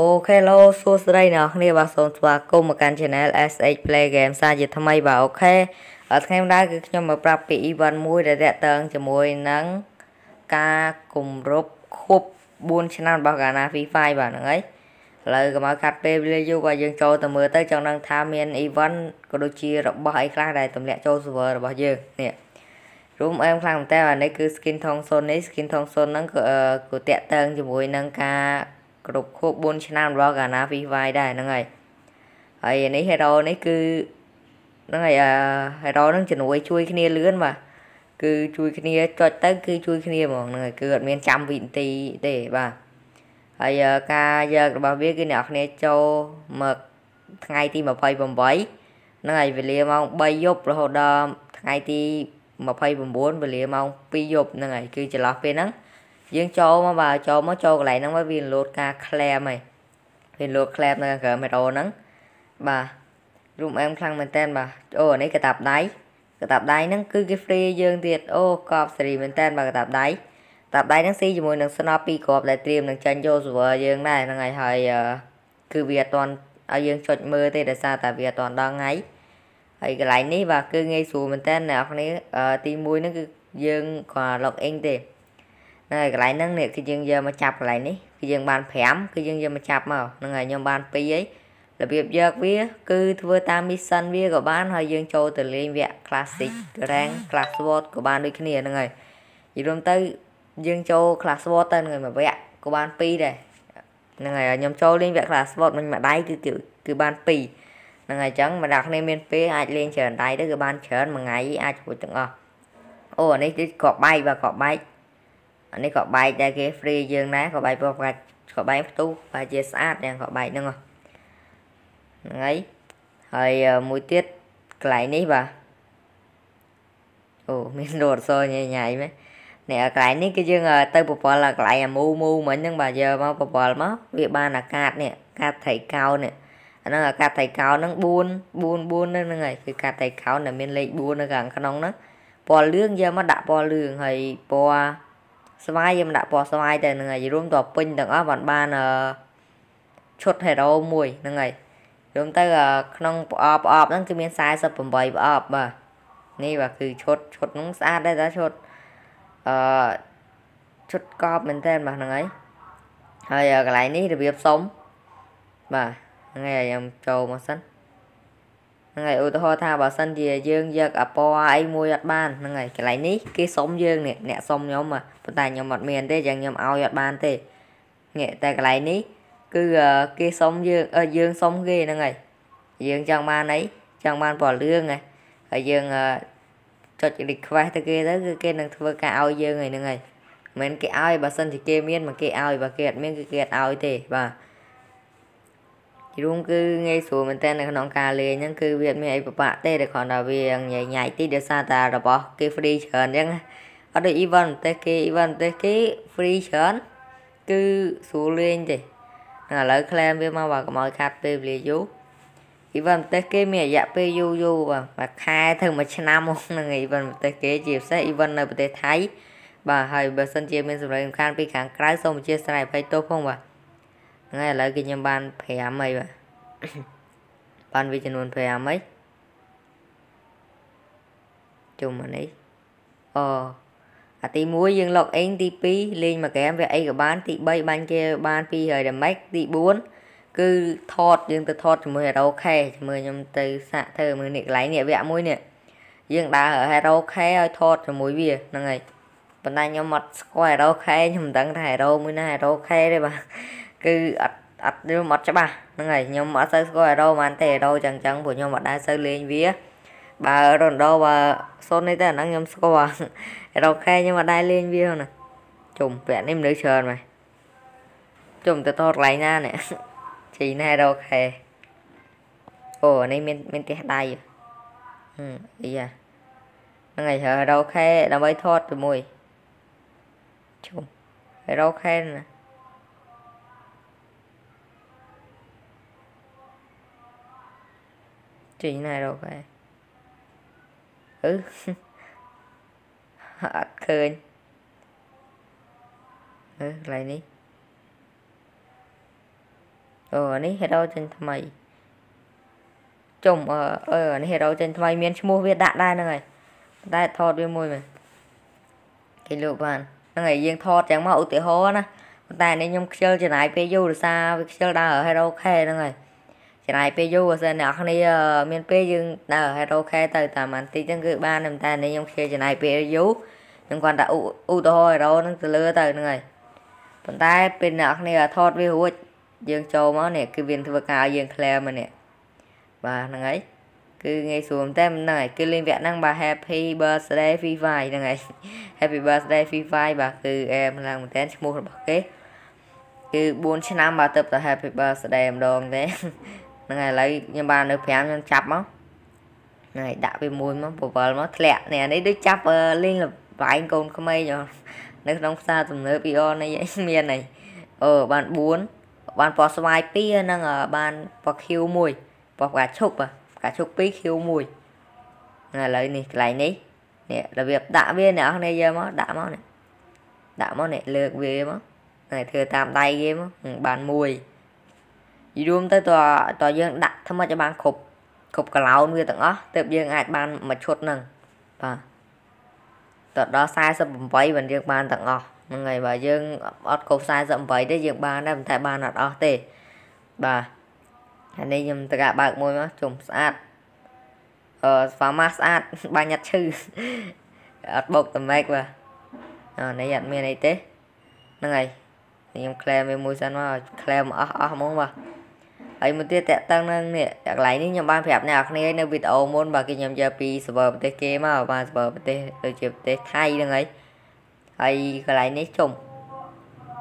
អូ hello សួស្តីអ្នកនរបាទសូមស្វាគមន៍មកកាន់ Channel SH Play Game សាជាថ្មីបាទ OK ថ្ងៃនេះគឺខ្ញុំមកប្រាប់ពី event មួយដែលតាក់ទងជាមួយនឹងការគម្រប់ខួប4ឆ្នាំរបស់ Ghana FIFA បាទហ្នឹងហើយឥឡូវកុំឲ្យកាត់ពេលវេលាយូរបាទយើងចូលទៅមើលទៅចង់ដឹងថាមាន event ក៏ដូចជារបស់អីខ្លះដែលទម្លាក់ចូល server របស់យើងនេះរួមអែមខ្លាំងមែនតើអានេះគឺ skin ថងសូននេះ skin ថងសូនហ្នឹងក៏ក៏តាក់ទងជាមួយនឹងការ គ្រប់ខួប4ឆ្នាំរបស់ Ghana FIFA ដែរហ្នឹងហើយហើយនេះ hero នេះគឺហ្នឹងហើយ hero ហ្នឹងជំនួយជួយគ្នាលឿនបាទគឺជួយគ្នាចុចទៅគឺជួយគ្នាហ្មងហ្នឹងហើយគឺអត់មានចាំវិនាទីទេបាទហើយការយករបស់វាគឺអ្នកគ្នាចូលមកថ្ងៃទី28ហ្នឹងហើយវេលាម៉ោង3យប់រហូតដល់ថ្ងៃទី29វេលាម៉ោង2យប់ហ្នឹងហើយគឺចន្លោះពេលហ្នឹង យើងចូលមកបាទចូលមកចូលកន្លែងហ្នឹងមកវាលោតការ claim ហើយវាលោត claim នៅក្រោម metro ហ្នឹងបាទរូបអែមខ្លាំងមែនតើបាទអូនេះកតាបដៃកតាបដៃហ្នឹងគឺគេ free យើងទៀតអូកប់សេរីមែនតើបាទកតាបដៃតាបដៃហ្នឹងស៊ីជាមួយនឹង snap ពីរគ្រាប់ដែលត្រៀមនឹងចាញ់ចូល server យើងដែរហ្នឹងហើយហើយគឺវាអត់ទាន់ឲ្យយើងចុចមើលទេដោយសារតែវាអត់ទាន់ដល់ថ្ងៃហើយកន្លែងនេះបាទគឺងាយស្រួលមែនតើអ្នកនរគ្នាទី1ហ្នឹងគឺយើងគ្រាន់ log in ទេ ហ្នឹងហើយកន្លែងហ្នឹងនេះគឺយើងយកមកចាប់កន្លែងនេះគឺយើងបាន5គឺយើងយកមកចាប់មកហ្នឹងហើយខ្ញុំបាន2ហើយរបៀបយកវា គឺធ្វើតាម mission វាក៏បានហើយយើងចូលទៅលេងវគ្គ classic rank class sword ក៏បានដូចគ្នាហ្នឹងហើយនិយាយរួមទៅយើងចូល class sword ទៅហ្នឹងហើយមួយវគ្គក៏បាន2ដែរហ្នឹងហើយខ្ញុំចូលលេងវគ្គ class sword មិញមួយដៃគឺគឺបាន2ហ្នឹងហើយអញ្ចឹងម្ដងគ្នាមានពេលអាចលេងច្រើនដៃទៅគឺបានច្រើនមួយថ្ងៃអាចរួចទាំងអស់អូអានេះគឺក្របបែកបាទក្របបែក អានេះក៏បែកដែរគេ free យើងដែរក៏បែកព្រោះក៏ក៏បែកផ្ទុះបែកជាស្អាតយ៉ាងក៏បែកហ្នឹងហ្នឹងហើយហើយមួយទៀតកន្លែងនេះបាទអូមានរត់សញ៉ៃញ៉ៃមែននេះកន្លែងនេះគឺយើងទៅបបលកន្លែងអាមូមូមិញហ្នឹងបាទយកមកបបលមកវាបានអាកាតនេះកាតថៃកោនេះអាហ្នឹងអាកាតថៃកោហ្នឹង4 4 4ហ្នឹងហើយគឺកាតថៃកោដែលមានលេខ4នៅខាងក្នុងហ្នឹងពណ៌លឿងយកមកដាក់ពណ៌លឿងហើយពណ៌ ស្វាយយើងដាក់ពណ៌ស្វាយទៅហ្នឹងហើយរួមតពេញទាំងអស់បានបានឈុត hero មួយហ្នឹងហើយរួមទៅក្នុងប្រអប់ប្រអប់ហ្នឹងគឺមាន48ប្រអប់បាទនេះបាទគឺឈុតឈុតហ្នឹងស្អាតដែរតាឈុតអឺឈុតកប់មែនតើបាទហ្នឹងហើយហើយកន្លែងនេះរបៀបសុំបាទហ្នឹងហើយខ្ញុំចូលមកសិន ហ្នឹងហើយឧទាហរណ៍ថាបើសិនជាយើងយកអពណ៌អីមួយអត់បានហ្នឹងហើយកន្លែងនេះគេសុំយើងនេះអ្នកសុំខ្ញុំប៉ុន្តែខ្ញុំអត់មានទេយ៉ាងខ្ញុំឲ្យអត់បានទេនេះតែកន្លែងនេះគឺគេសុំយើងយើងសុំគេហ្នឹងហើយយើងចង់បានអីចង់បានពណ៌លឿងហើយយើងចុច request ទៅគេទៅគឺគេនឹងធ្វើការឲ្យយើងហ្នឹងហើយមិនគេឲ្យបើសិនជាគេមានមកគេឲ្យបើគេអត់មានគឺគេអត់ឲ្យទេបាទ រួមគឺងាយស្រួលមែនតើនៅក្នុងការលេងហ្នឹងគឺវាអត់មានអីពិបាកទេតែគ្រាន់តែវាញ៉ៃញ៉ៃតិចដោយសារតែរបស់គេ free ច្រើនអញ្ចឹងអត់ដូច event ទេគេ event ទេគេ free ច្រើនគឺស្រួលលេងទេឥឡូវ claim វាមកបាទកុំឲ្យខាត់ពេលវេលាយូរ event ប្រទេសគេមានរយៈពេលយូរយូរបាទមួយខែទៅមួយឆ្នាំហ្នឹង event ប្រទេសគេជាពិសេស event នៅប្រទេសថៃបាទហើយបើសិនជាមានសម្លេងរំខានពីខាងក្រៅសូមអធិស្ឋានអភ័យទោសផងបាទ ថ្ងៃឥឡូវគឺខ្ញុំបាន5ហើយបាទបានវាចំនួន5ហើយជុំអានេះអូអាទី1យើង log in ទី2លេងមួយហ្គេមវាអីក៏បានទី3បាញ់គេបាន200 damage ទី4គឺថតយើងទៅថតជាមួយ Hero K ជាមួយខ្ញុំទៅសាក់ធ្វើមើលនេះកន្លែងនេះវគ្គមួយនេះយើងដើរ Hero K ឲ្យថតជាមួយវាហ្នឹងហើយប៉ុន្តែខ្ញុំអត់ស្គាល់ Hero K ខ្ញុំមិនដឹងថា Hero មួយណា Hero K ទេបាទ គឺអត់អត់ខ្ញុំអត់ច្បាស់ហ្នឹងហើយខ្ញុំអត់សូវស្គាល់អេរ៉ូបានទេអេរ៉ូចឹងចឹងព្រោះខ្ញុំអត់ដែរសូវលេងវាបើរ៉ូណូបើសូននេះទៅអាហ្នឹងខ្ញុំស្គាល់អេរ៉ូខេខ្ញុំអត់ដែរលេងវាណាជុំពាក់នេះមនុស្សច្រើនមកជុំទៅតកន្លែងណានេះជីណាអេរ៉ូខេអូនេះមានមានផ្ទះដៃហឹមអីយ៉ាហ្នឹងហើយហៅរ៉ូខេដើម្បីថតជាមួយជុំរ៉ូខេណា ចេញណារកហើយអឺអត់ឃើញអឺកន្លែងនេះអូនេះ hero ចេញថ្មីចុំអឺអឺនេះ hero ចេញថ្មីមានឈ្មោះវាដាក់ដែរហ្នឹងហើយតែថតវាមួយមែនគេលក់បានហ្នឹងហើយយើងថតចឹងមកឧទាហរណ៍ណាប៉ុន្តែនេះខ្ញុំខ្ជិលចំណាយពេលយូរដោយសារវាខ្ជិលដើរ hero K ហ្នឹងហើយ ចំណាយពេលយូរបើសិនអ្នកគ្នាមានពេលយើងដើរ hero K ទៅតាមបន្តិចហ្នឹងគឺបានតែតែនេះខ្ញុំខ្ជិលចំណាយពេលយូរខ្ញុំគាត់តែឧទាហរណ៍ hero ហ្នឹងទៅលើទៅហ្នឹងហើយប៉ុន្តែពេលអ្នកគ្នាថតវារួចយើងចូលមកនេះគឺវាធ្វើការឲ្យយើង clear មកនេះបាទហ្នឹងហើយគឺងាយស្រួលតែហ្នឹងហើយគឺលេងវគ្គហ្នឹងបាទ Happy Birthday Free Fire ហ្នឹងហើយ Happy Birthday Free Fire បាទគឺអែមឡើងមែនតើឈ្មោះរបស់គេគឺ4ឆ្នាំបាទទៅតែ Happy Birthday ម្ដងទេ ហ្នឹងហើយឥឡូវខ្ញុំបាននៅ5ខ្ញុំចាប់មកហ្នឹងហើយដាក់វាមួយមកបវលមកធ្លាក់នេះអានេះដូចចាប់លេងលបែងកូនក្មេងនៅក្នុងផ្សារទំនើប VR នេះមានហើយអឺបាន4បានពណ៌ស្វាយ2ហ្នឹងបានពណ៌ខៀវ1ពណ៌ផ្កាឈុកផ្កាឈុក2ខៀវ1ឥឡូវនេះកន្លែងនេះនេះរបៀបដាក់វាអ្នកនរគ្នាយកមកដាក់មកនេះដាក់មកនេះលើកវាមកហើយធ្វើតាមដៃគេមកបាន1 និយមទៅតើតើយើងដាក់ថ្មិចឲ្យបានគ្រប់គ្រប់កឡោនវាទាំងអស់ទើបយើងអាចបានមួយឈុតហ្នឹងបាទតដល់48បានយើងបានទាំងអស់ហ្នឹងហើយបើយើងអត់គ្រប់48ទេយើងបានដែរប៉ុន្តែបានអត់អស់ទេបាទហើយនេះខ្ញុំត្រូវការបើកមួយមកជុំស្អាតអឺស្វាម៉ាស្អាតបាញ់អត់ឈឺអត់បោកតម៉ែកបាទអឺនេះអត់មានអីទេហ្នឹងហើយខ្ញុំ claim វាមួយសិនមក claim អស់អស់ហ្មងបាទ ហើយមួយទៀតតាក់តឹងនឹងនេះកន្លែងនេះខ្ញុំបានប្រាប់អ្នកនរគ្នានៅវីដេអូមុនបាទគឺខ្ញុំយកពី server ប្រទេសគេមកបាទ server ប្រទេសដូចជាប្រទេសថៃហ្នឹងហើយហើយកន្លែងនេះជុំ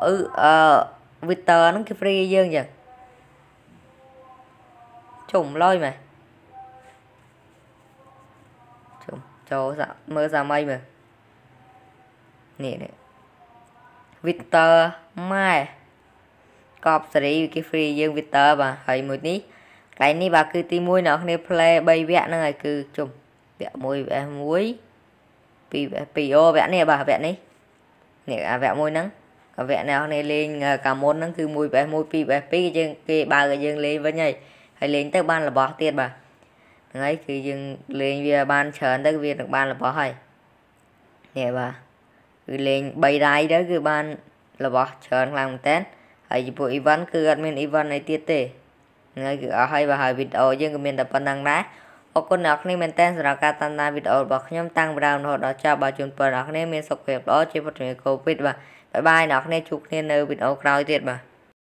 អឺអឺ Twitter ហ្នឹងគេ free យើងចឹងជុំលយមែនជុំចូលសាមើលសាមីមើលនេះនេះ Twitter ម៉ែ កប់សេរីគេ free យើង Twitter បាទហើយមួយនេះកន្លែងនេះបាទគឺទី1អ្នកគ្នា play 3វគ្គហ្នឹងហើយគឺជុំវគ្គ1វគ្គ1 2វគ្គ2អូវគ្គនេះបាទវគ្គនេះនេះអាវគ្គមួយហ្នឹងវគ្គអ្នកគ្នាលេងកាមុនហ្នឹងគឺ1វគ្គ1 2វគ្គ2យើងគេបើកឲ្យយើងលេងវិញហើយហើយលេងទៅបានរបស់ទៀតបាទហ្នឹងហើយគឺយើងលេងវាបានច្រើនទៅវានឹងបានរបស់ហើយនេះបាទគឺលេង3ដៃទៅគឺបានរបស់ច្រើនខ្លាំងមែនតើ ហើយចំពោះ event គឺអត់មាន event អីទៀតទេហ្នឹងហើយគឺអស់ហើយបាទហើយវីដេអូយើងក៏មានតែប៉ុណ្្នឹងដែរអរគុណអ្នកគ្នាមែនតើសម្រាប់ការតាមដានវីដេអូរបស់ខ្ញុំតាំងពីដើមរហូតដល់ចប់បាទជូនពរអ្នកគ្នាមានសុខភាពល្អជាពុទ្ធមាកូវីដបាទបាយបាយអ្នកគ្នាជួបគ្នានៅវីដេអូក្រោយទៀតបាទ